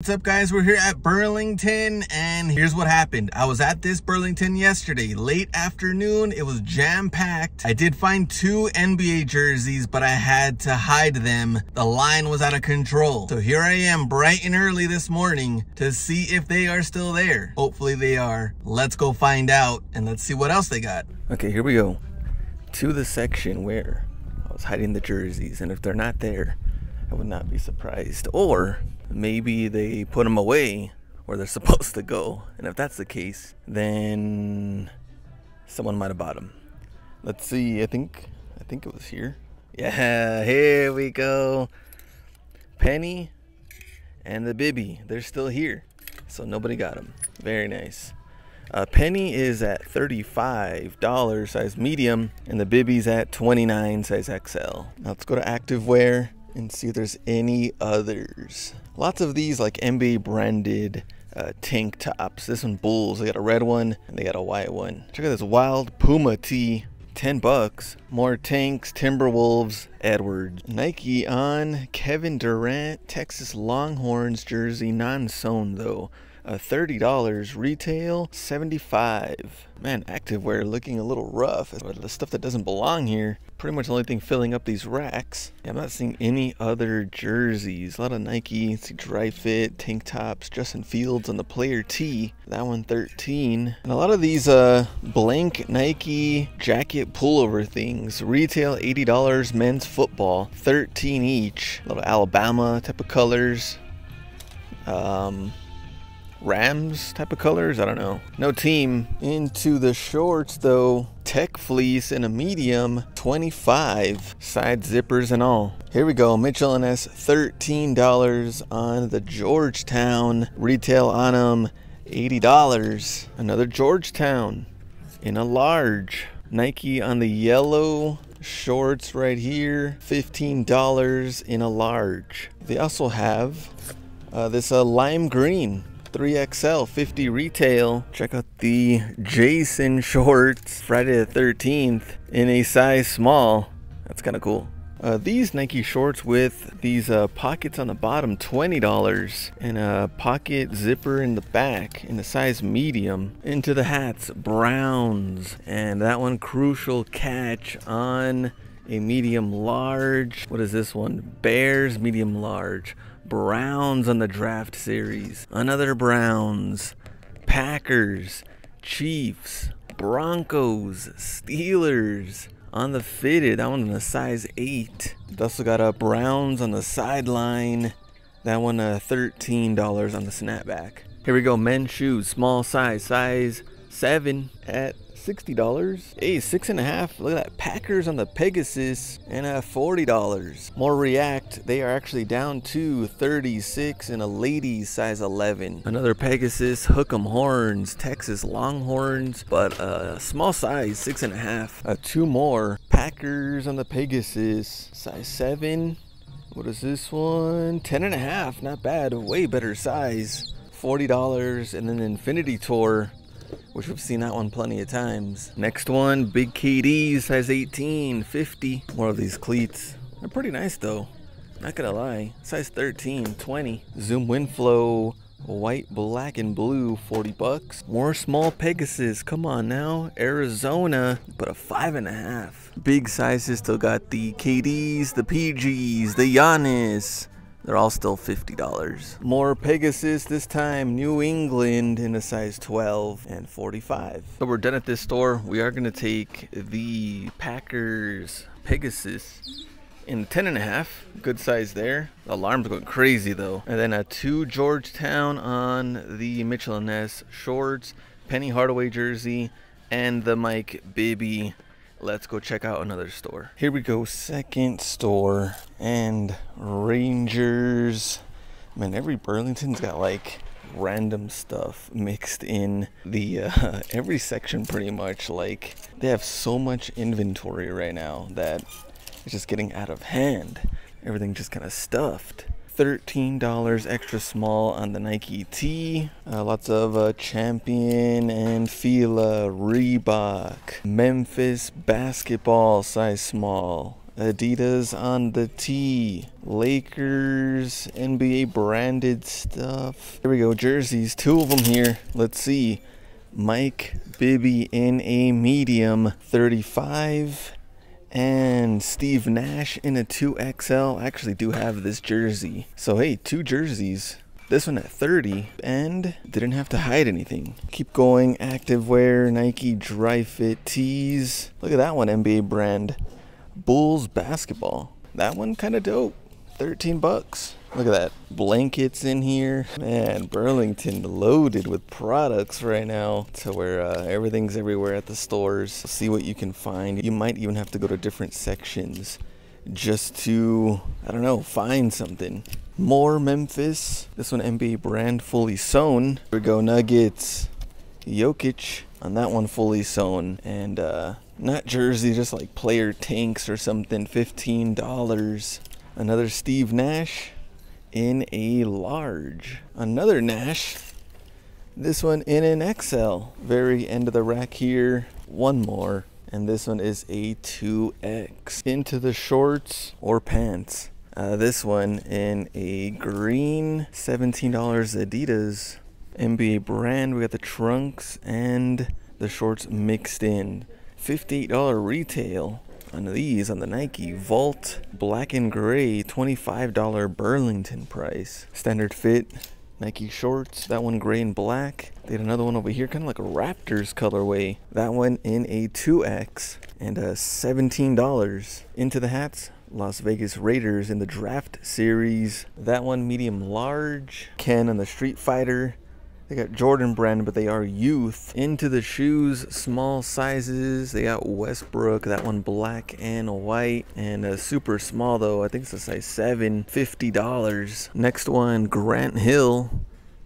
What's up guys, we're here at Burlington and here's what happened. I was at this Burlington yesterday, late afternoon, it was jam-packed. I did find two NBA jerseys, but I had to hide them. The line was out of control. So here I am bright and early this morning to see if they are still there. Hopefully they are. Let's go find out and let's see what else they got. Okay, here we go. To the section where I was hiding the jerseys and if they're not there, I would not be surprised. Or maybe they put them away where they're supposed to go. And if that's the case, then someone might have bought them. Let's see. I think I think it was here. Yeah, here we go. Penny and the Bibby, they're still here. So nobody got them. Very nice. Uh, Penny is at $35 size medium, and the Bibby's at 29 size XL. Now let's go to activewear and see if there's any others. Lots of these like NBA branded uh, tank tops. This one Bulls. They got a red one and they got a white one. Check out this wild Puma tee. 10 bucks. More tanks, Timberwolves, Edwards. Nike on Kevin Durant, Texas Longhorns jersey, non-sewn though uh, $30 retail 75 man activewear looking a little rough. The stuff that doesn't belong here pretty much the only thing filling up these racks. Yeah, i'm not seeing any other jerseys. A lot of nike see Dri-FIT tank tops justin fields on the player t. That one 13 and a lot of these uh blank nike jacket pullover things. Retail $80 men's football 13 each. A little alabama type of colors. Um Rams type of colors. I don't know. No team. Into the shorts though. Tech fleece in a medium, 25. Side zippers and all. Here we go. Mitchell and Ness, $13 on the Georgetown. Retail on them, $80. Another Georgetown in a large. Nike on the yellow shorts right here, $15 in a large. They also have uh, this uh, lime green 3XL 50 retail. Check out the Jason shorts Friday the 13th in a size small. That's kind of cool. Uh, these Nike shorts with these uh, pockets on the bottom, $20, and a pocket zipper in the back in the size medium. Into the hats, Browns, and that one crucial catch on a medium large. What is this one? Bears medium large. Browns on the draft series. Another Browns. Packers. Chiefs. Broncos. Steelers. On the fitted, that one in a size 8. also got a Browns on the sideline. That one uh, $13 on the snapback. Here we go, men's shoes, small size, size 7 at $60. Hey, six and a half. Look at that. Packers on the Pegasus and a $40. More React. They are actually down to 36 in a ladies size 11. Another Pegasus, Hook'em Horns, Texas Longhorns, but a small size, six and a half. Uh, two more. Packers on the Pegasus, size seven. What is this one? Ten and a half. Not bad. Way better size. $40. And then Infinity Tour which we've seen that one plenty of times. Next one, Big KDs, size 18, 50. More of these cleats. They're pretty nice though. Not gonna lie. Size 13, 20. Zoom Winflo, white, black, and blue, 40 bucks. More small Pegasus, come on now. Arizona, but a five and a half. Big sizes still got the KDs, the PGs, the Giannis. They're all still $50. More Pegasus, this time New England in a size 12 and 45. So we're done at this store. We are gonna take the Packers Pegasus in 10 and a half. Good size there. The alarm's going crazy though. And then a two Georgetown on the Mitchell and Ness shorts, Penny Hardaway jersey, and the Mike Bibby let's go check out another store. Here we go, second store and Rangers. Man, every Burlington's got like random stuff mixed in the uh, every section pretty much like they have so much inventory right now that it's just getting out of hand everything just kind of stuffed $13 extra small on the Nike T. Uh, lots of uh, Champion and Fila, Reebok, Memphis basketball size small. Adidas on the T. Lakers, NBA branded stuff. Here we go, jerseys. Two of them here. Let's see. Mike Bibby in a medium 35 and Steve Nash in a 2XL. I actually do have this jersey. So hey, two jerseys. This one at 30 and didn't have to hide anything. Keep going, activewear, Nike Dri-FIT tees. Look at that one, NBA brand. Bulls basketball. That one kind of dope. 13 bucks. Look at that. Blankets in here. Man, Burlington loaded with products right now to where uh, everything's everywhere at the stores. See what you can find. You might even have to go to different sections just to, I don't know, find something. More Memphis. This one NBA brand fully sewn. Here we go, Nuggets. Jokic on that one fully sewn. And uh, not jersey, just like player tanks or something. $15. Another Steve Nash in a large. Another Nash. This one in an XL. Very end of the rack here. One more. And this one is a 2X. Into the shorts or pants. Uh, this one in a green $17 Adidas NBA brand. We got the trunks and the shorts mixed in. $58 retail on these on the Nike Vault black and gray $25 Burlington price. Standard fit Nike shorts. That one gray and black. They had another one over here, kind of like a Raptors colorway. That one in a 2X and a $17. Into the hats, Las Vegas Raiders in the draft series. That one medium large. Ken on the Street Fighter. They got Jordan brand, but they are youth. Into the shoes, small sizes. They got Westbrook, that one black and white. And a super small though, I think it's a size 7, $50. Next one, Grant Hill.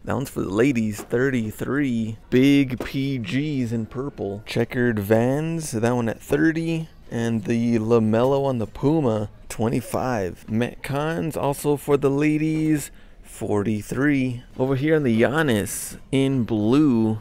That one's for the ladies, 33. Big PGs in purple. Checkered Vans, that one at 30. And the LaMelo on the Puma, 25. Metcons also for the ladies. 43. Over here on the Giannis in blue,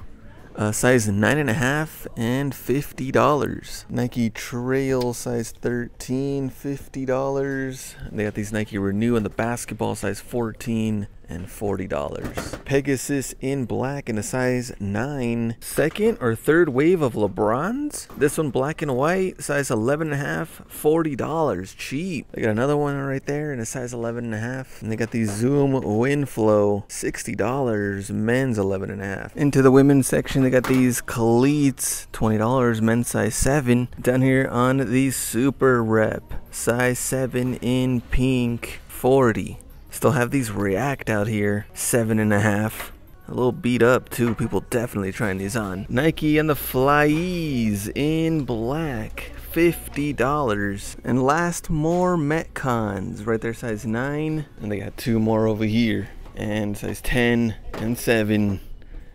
uh, size 9.5 and $50. Nike Trail size 13, $50. They got these Nike Renew in the basketball size 14 and $40. Pegasus in black in a size 9. Second or third wave of LeBrons. This one black and white, size 11 and a half, $40. Cheap. They got another one right there in a size 11.5. and. And they got these Zoom Winflo, $60. Men's 11.5. and. Into the women's section, they got these cleats, $20. Men's size 7. Down here on the Super Rep, size 7 in pink, 40. Still have these React out here, seven and a half. A little beat up too. People definitely trying these on. Nike and the FlyEase in black. $50. And last more Metcons. Right there, size 9. And they got two more over here. And size 10 and 7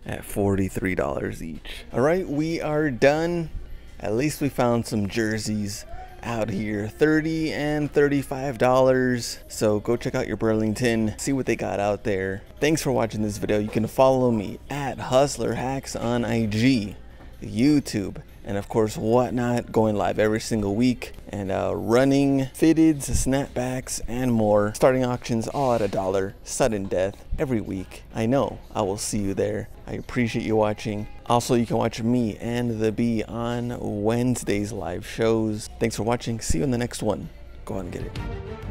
at $43 each. Alright, we are done. At least we found some jerseys out here. 30 and 35 dollars. So go check out your burlington see what they got out there. Thanks for watching this video. You can follow me at hustler hacks on ig youtube and of course whatnot going live every single week and uh, running fitteds snapbacks and more. Starting auctions all at a dollar. Sudden death every week. I know. I will see you there. I appreciate you watching. Also you can watch me and the bee on wednesdays live shows. Thanks for watching. See you in the next one. Go out and get it